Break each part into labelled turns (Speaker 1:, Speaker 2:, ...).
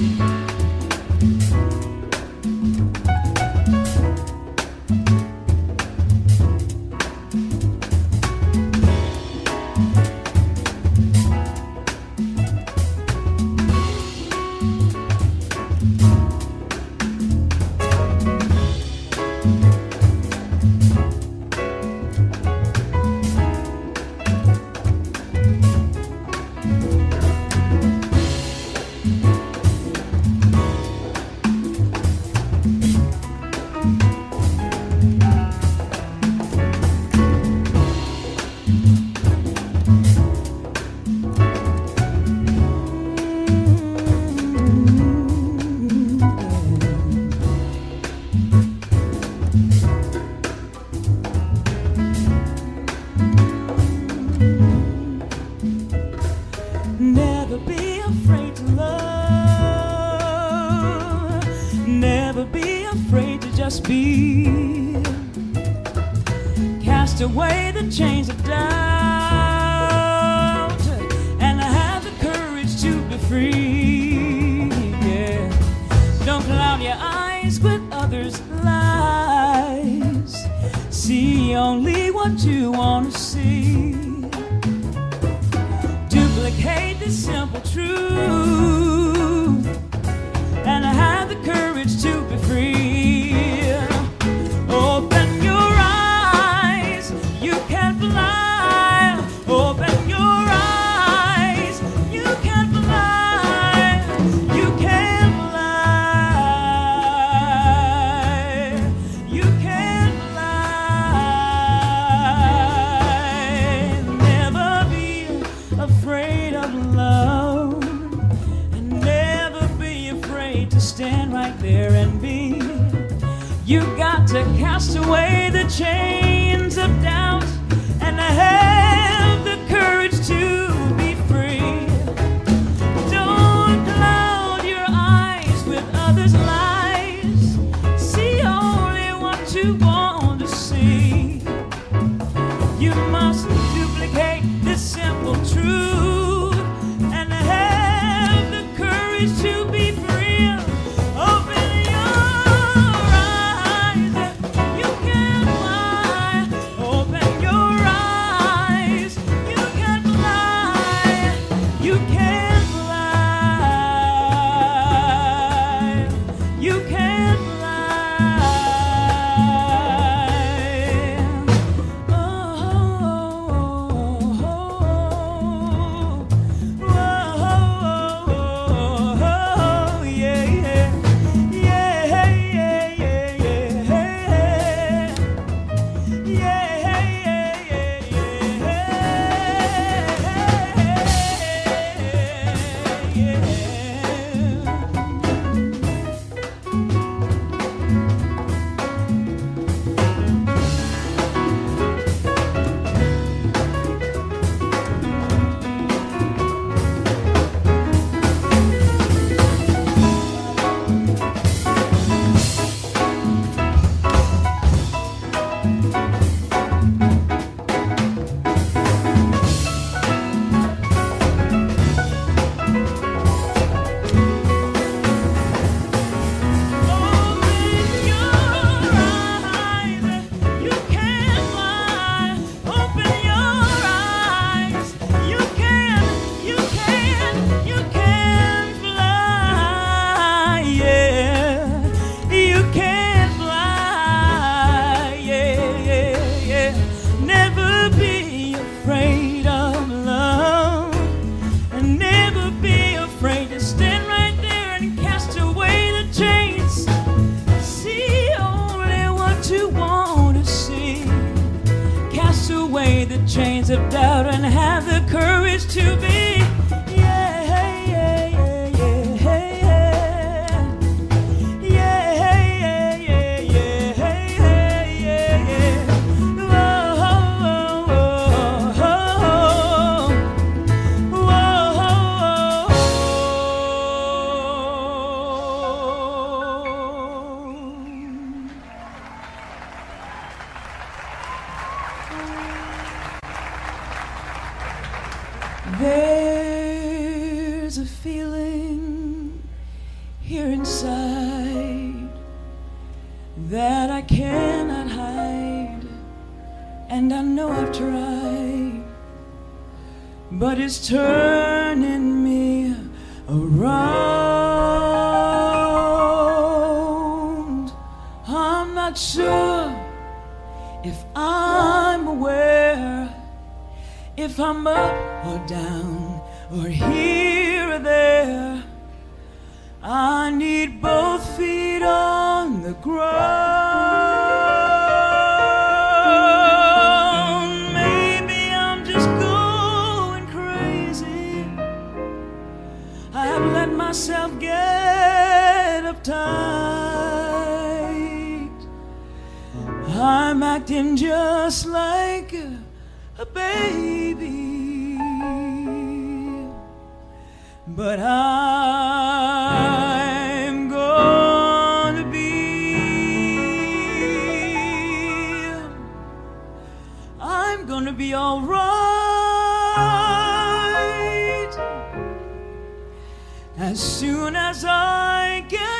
Speaker 1: Never to cast away the chains of doubt right. I'm acting just like a, a baby, but I'm gonna be, I'm gonna be alright. as soon as I get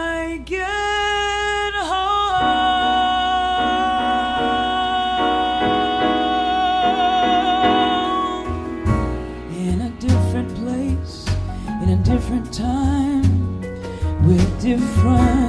Speaker 1: different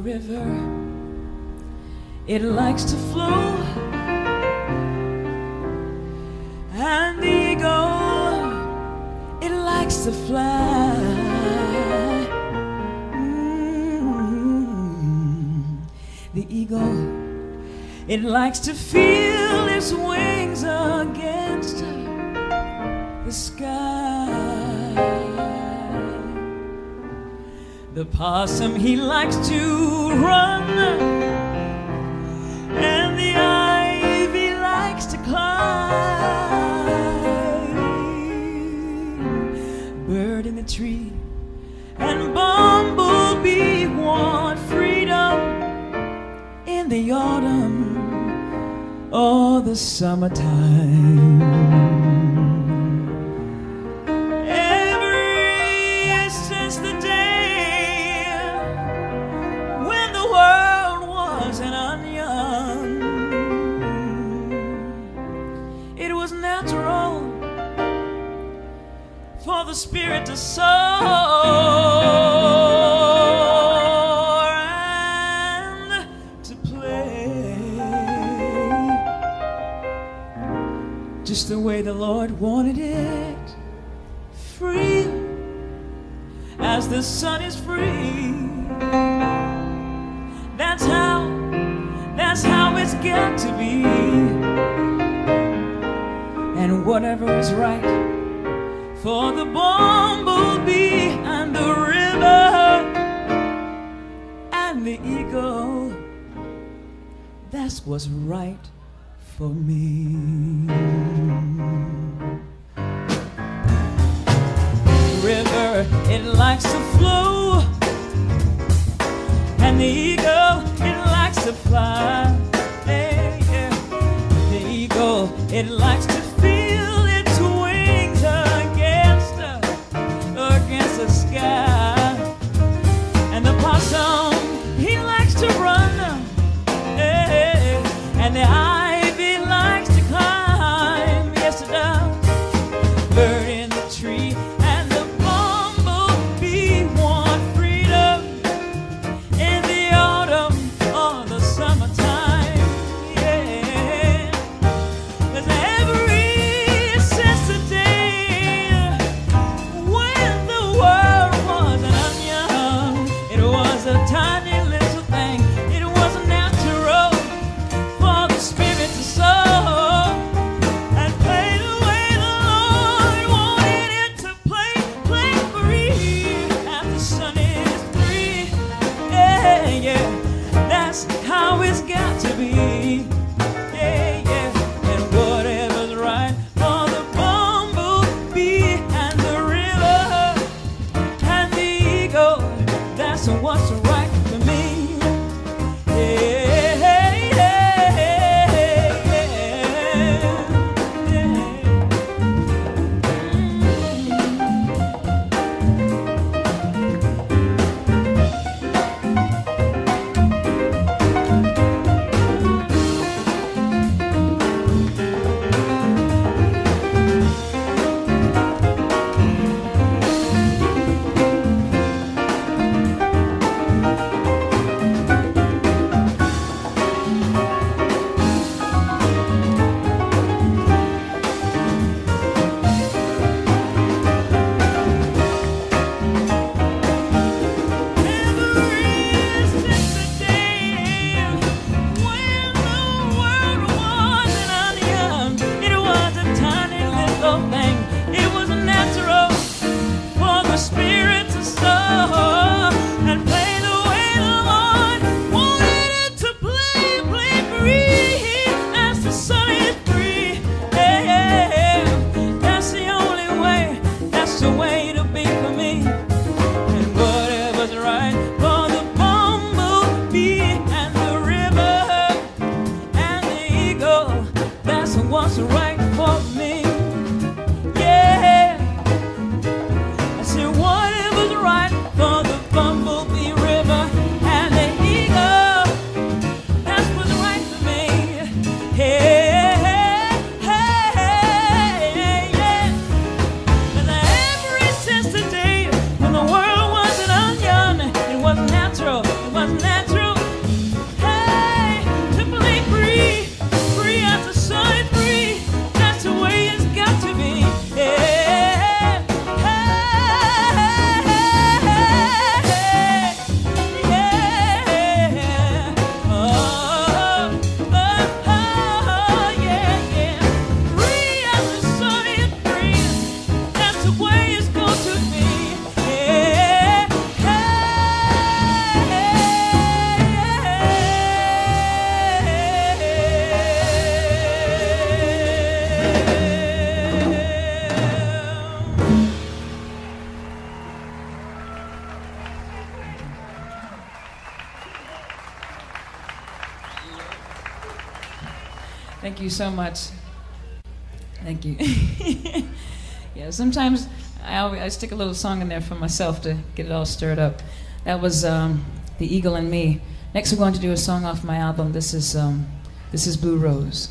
Speaker 1: river. It likes to flow, and the eagle, it likes to fly. Mm-hmm. The eagle, it likes to feel its wings against the sky. The possum he likes to run, and the ivy likes to climb. Bird in the tree and bumblebee want freedom in the autumn or the summertime. spirit to soar and to play. Just the way the Lord wanted it. Free as the sun is free. That's how that's how it's got to be. And whatever is right for the bumblebee and the river and the eagle. That's what's right for me. River, it likes to flow, and the eagle, it likes to fly. Hey, yeah. The eagle, it likes to so much. Thank you. yeah, sometimes I, always, I stick a little song in there for myself to get it all stirred up. That was um, The Eagle and Me. Next, we're going to do a song off my album. This is, um, this is Blue Rose.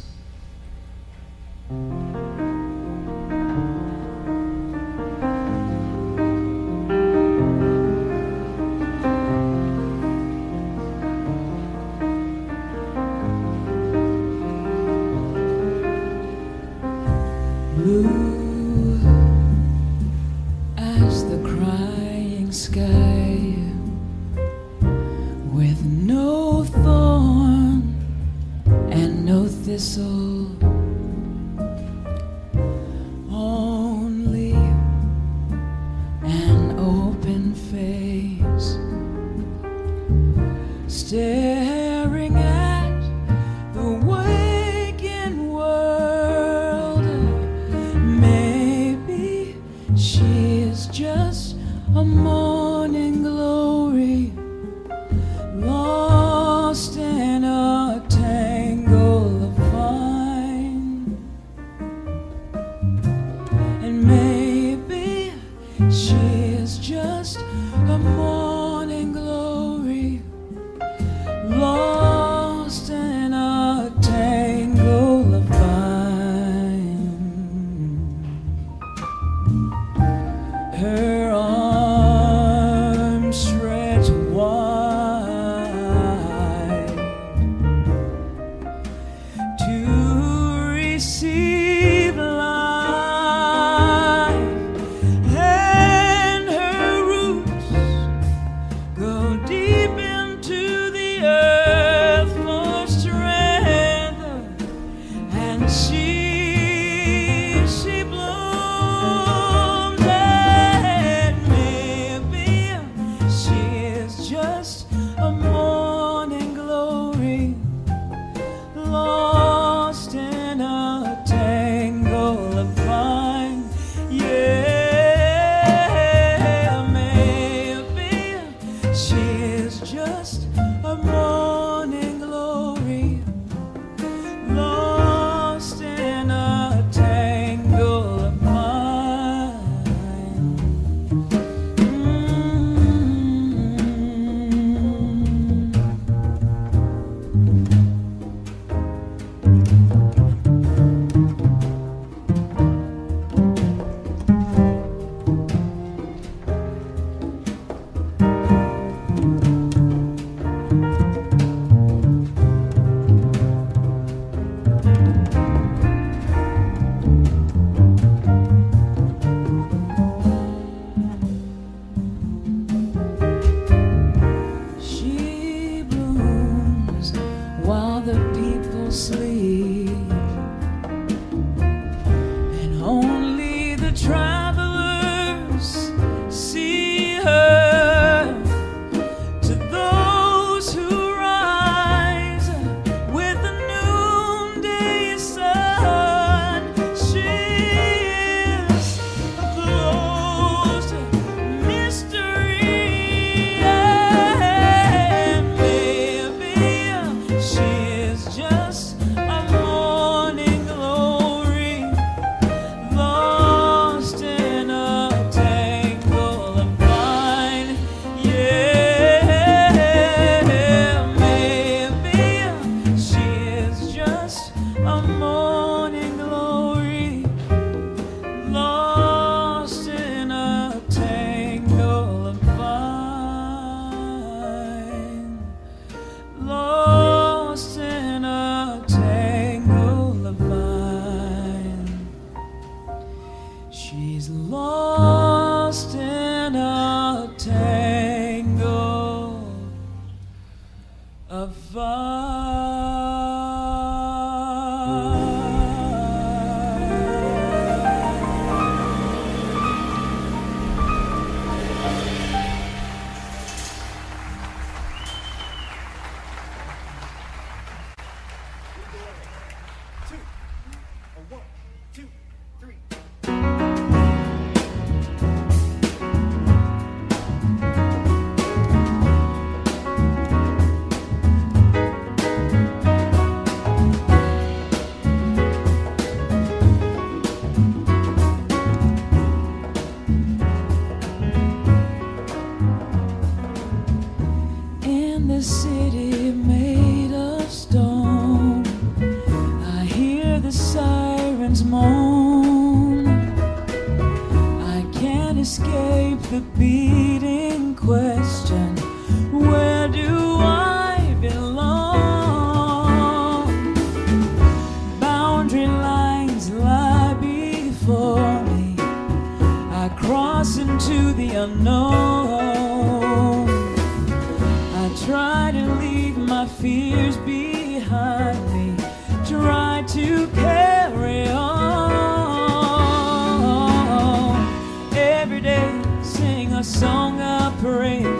Speaker 1: a song of praise.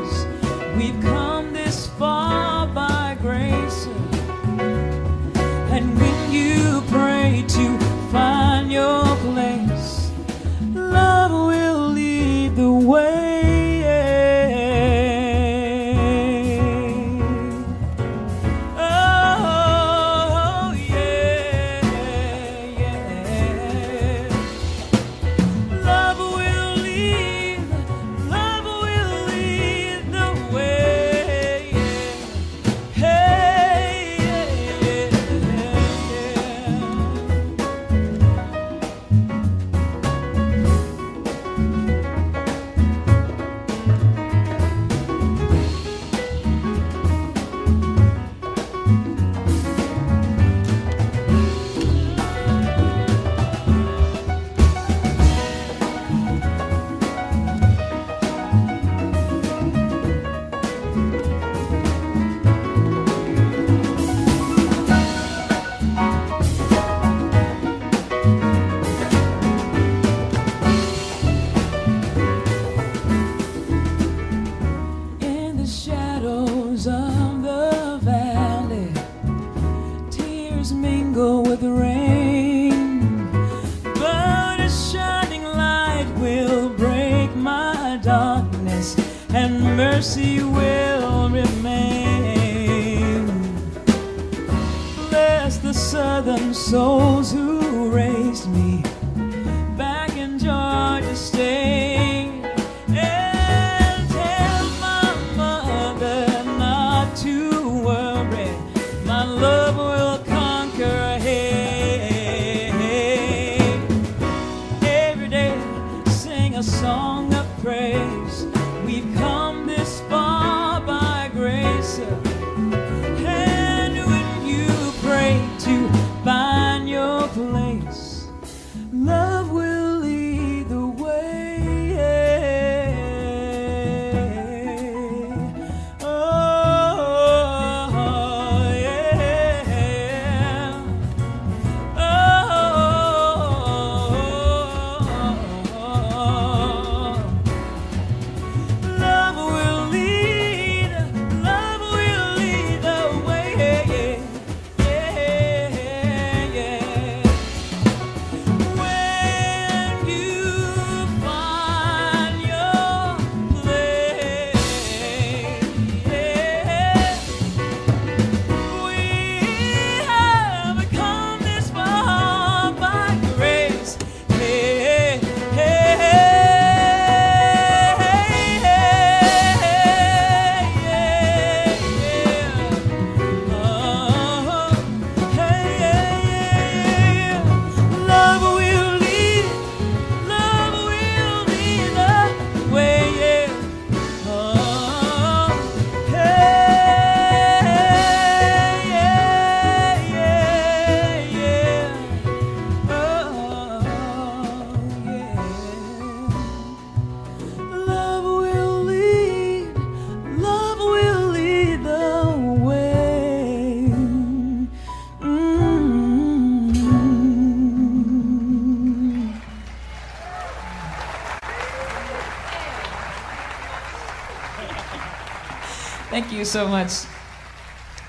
Speaker 1: so much.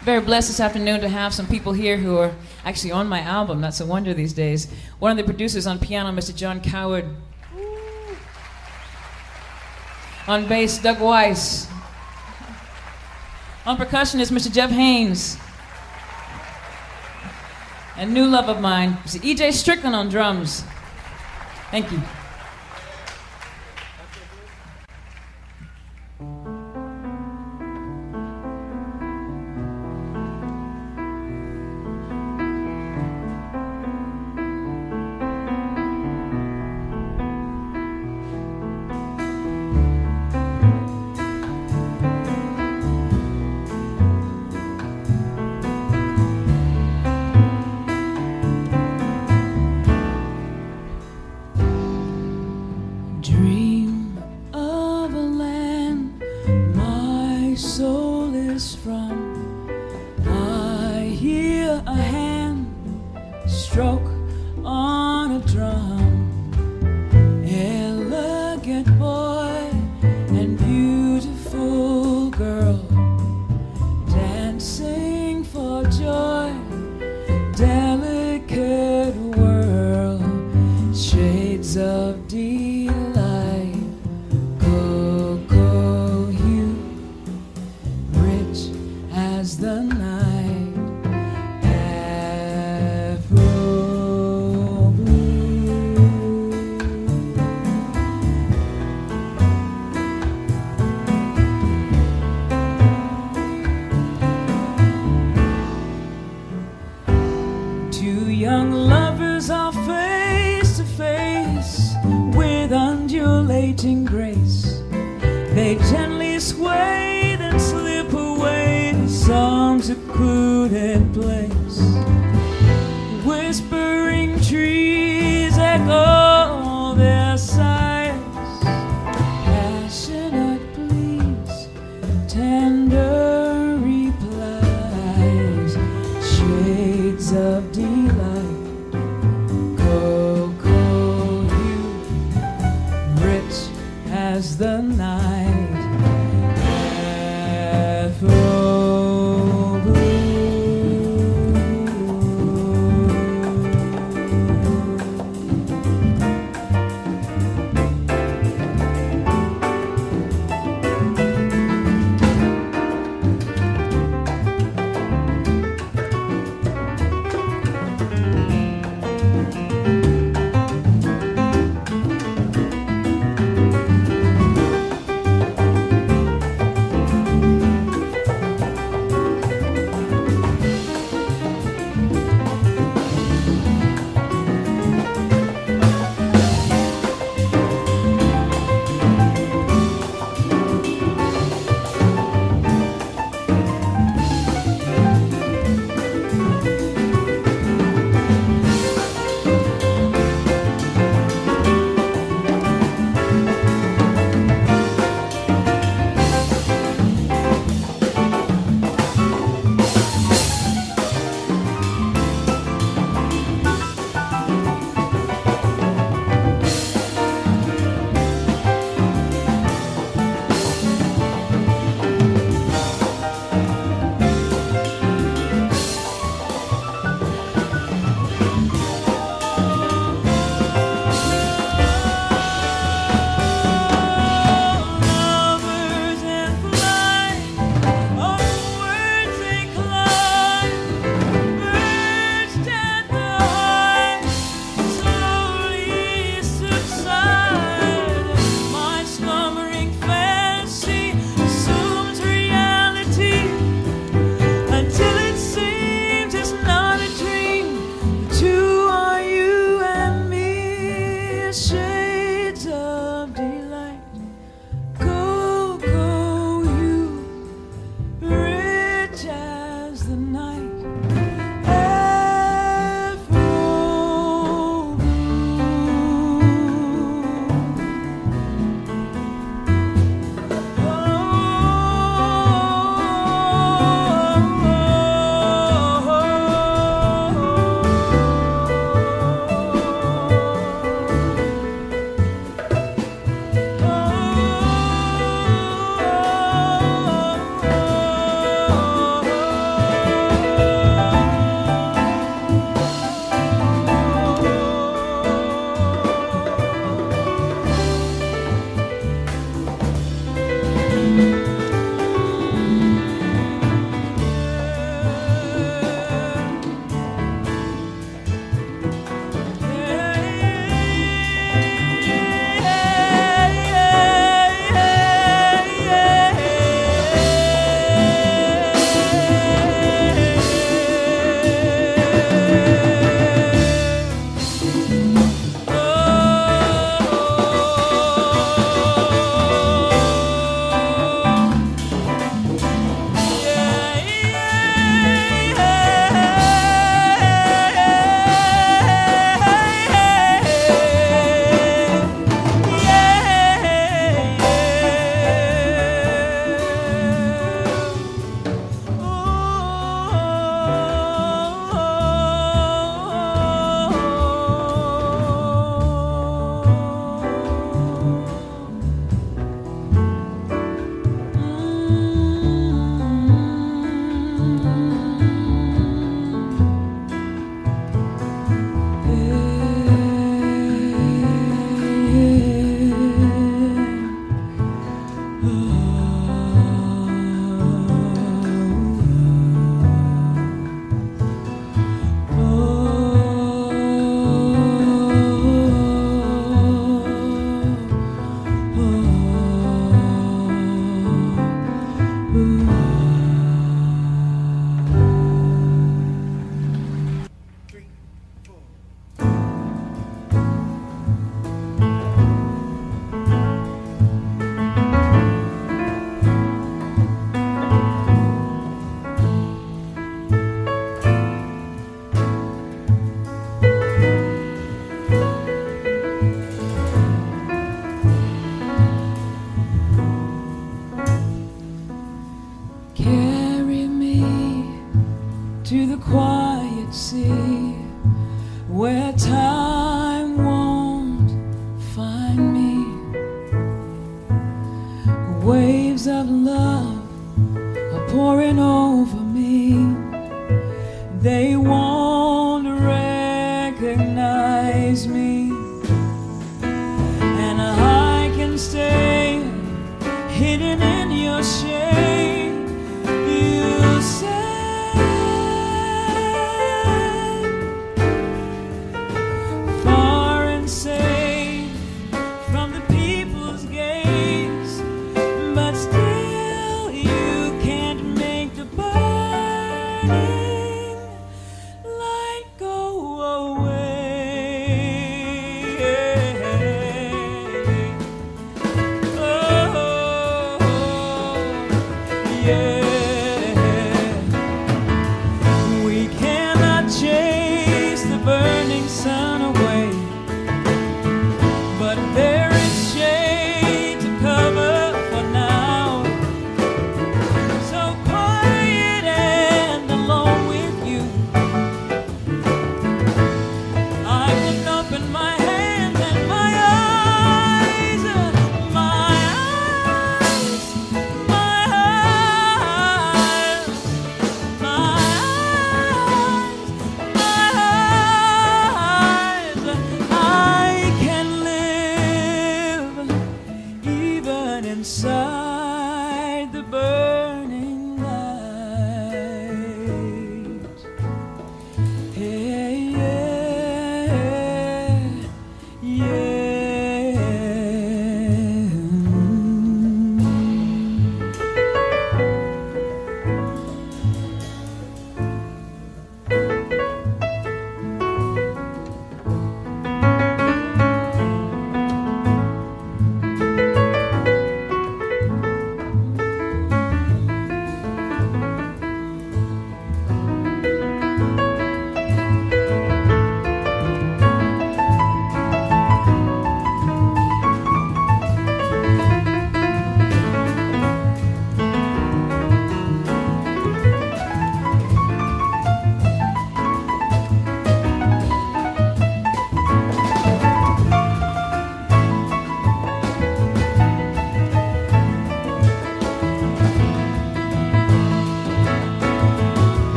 Speaker 1: Very blessed this afternoon to have some people here who are actually on my album. That's a wonder these days. One of the producers on piano, Mr. Jon Cowherd. On bass, Doug Weiss. On percussion is Mr. Jeff Haynes. And new love of mine, Mr. E.J. Strickland on drums. Thank you. Sway then slip away. Some secluded place, whispering trees echo.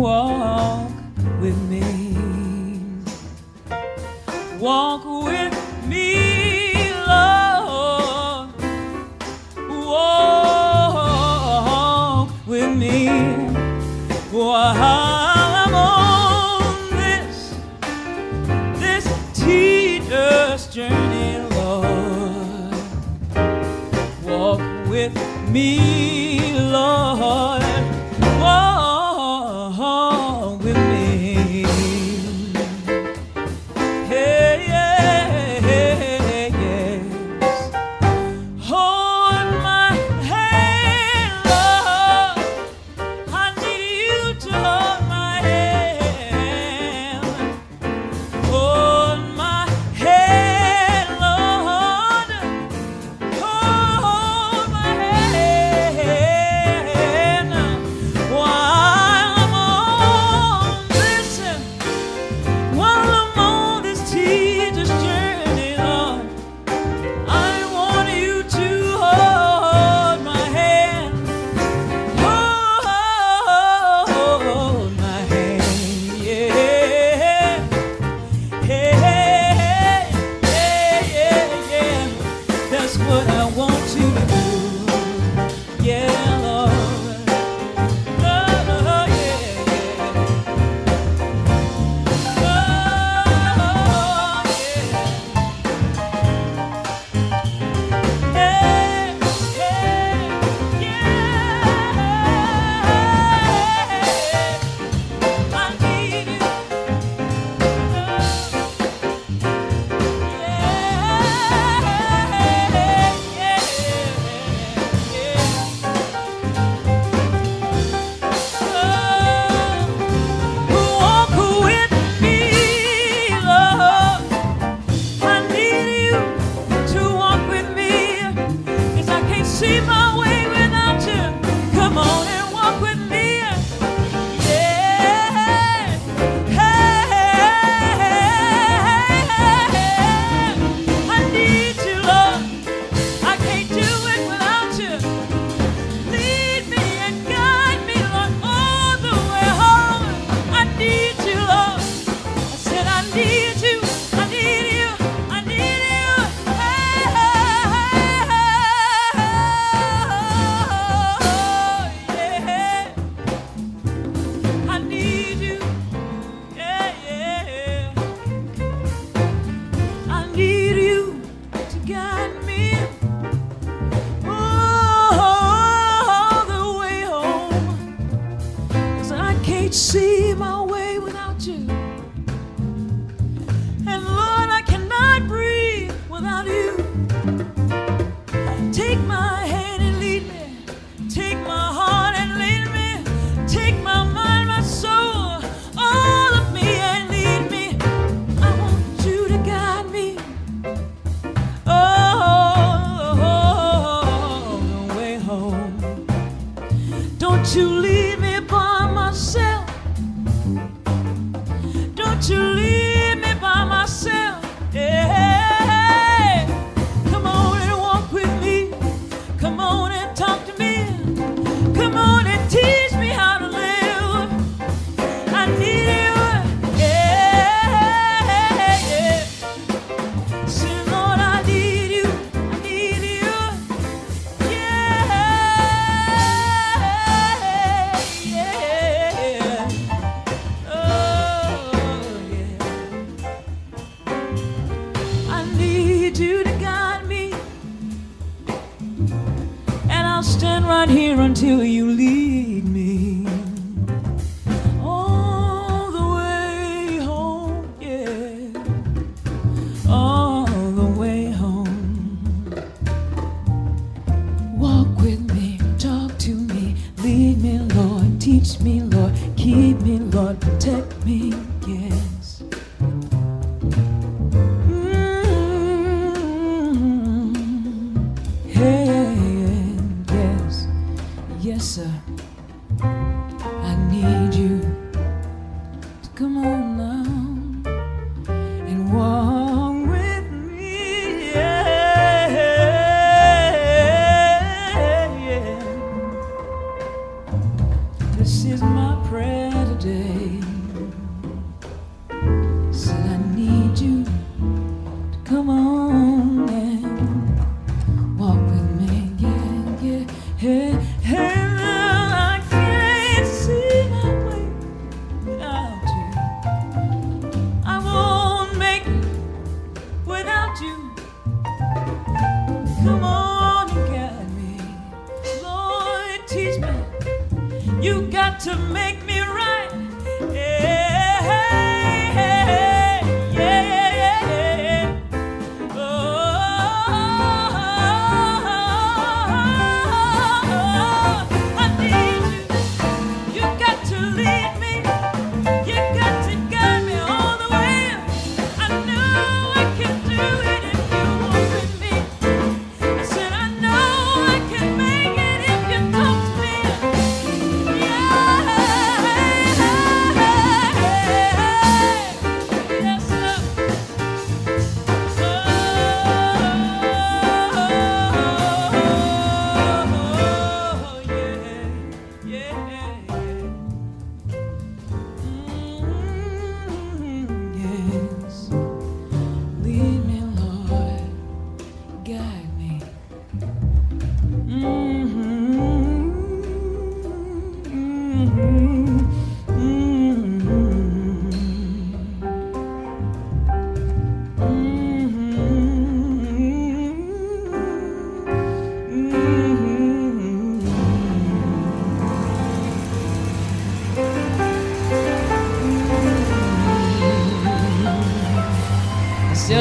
Speaker 1: walk with me. Walk with me, Lord. Walk with me. While I'm on this, this tedious journey, Lord. Walk with me.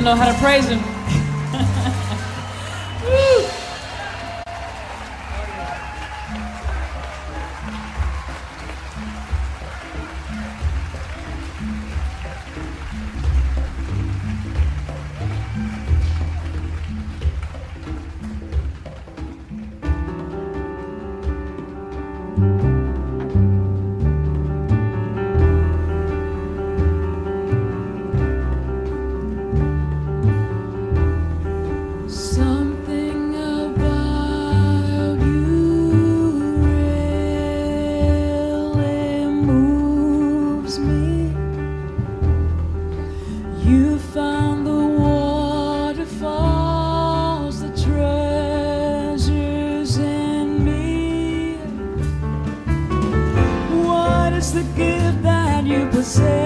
Speaker 1: know how to praise him. is the gift that you possess.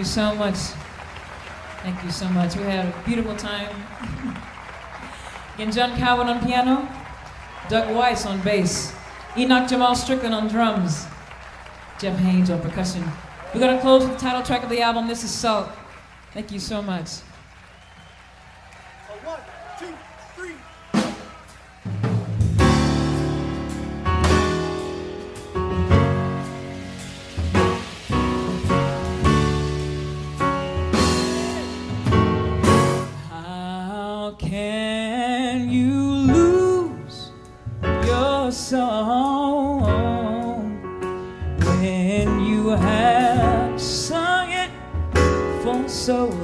Speaker 1: You so much. Thank you so much. We had a beautiful time. Again, Jon Cowherd on piano, Doug Weiss on bass, Enoch Jamal Strickland on drums, Jeff Haynes on percussion. We're going to close with the title track of the album, This Is Salt. Thank you so much. So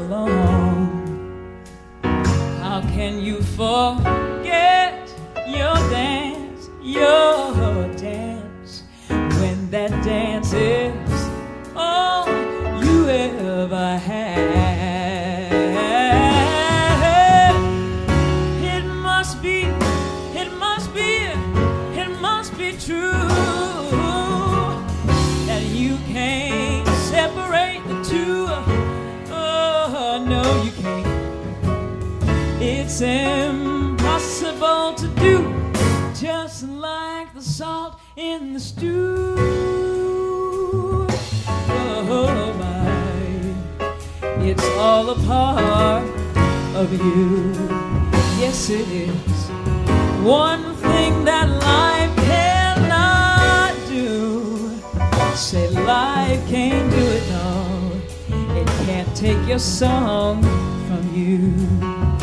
Speaker 1: stew. Oh my, it's all a part of you. Yes, it is. One thing that life cannot do. Say life can't do it, no. It can't take your song from you.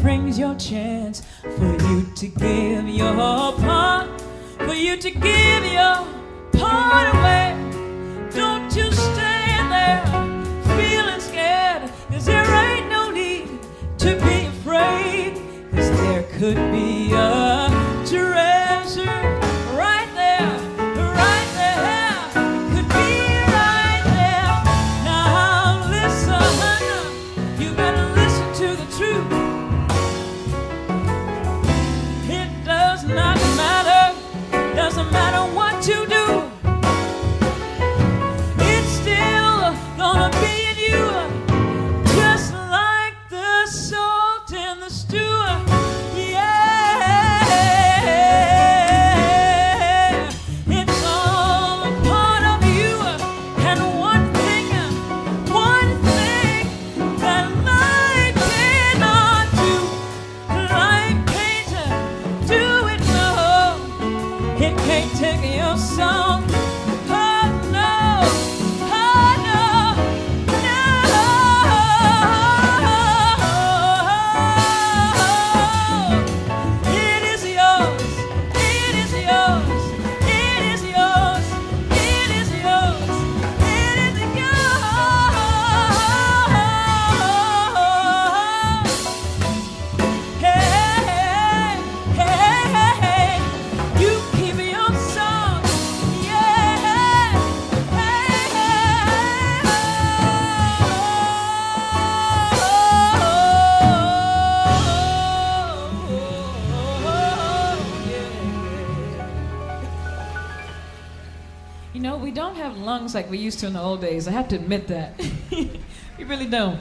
Speaker 1: Brings your chance for you to give your part, for you to give your part away, don't you stand there feeling scared, cause there ain't no need to be afraid, cause there could be a we used to in the old days. I have to admit that. we really don't.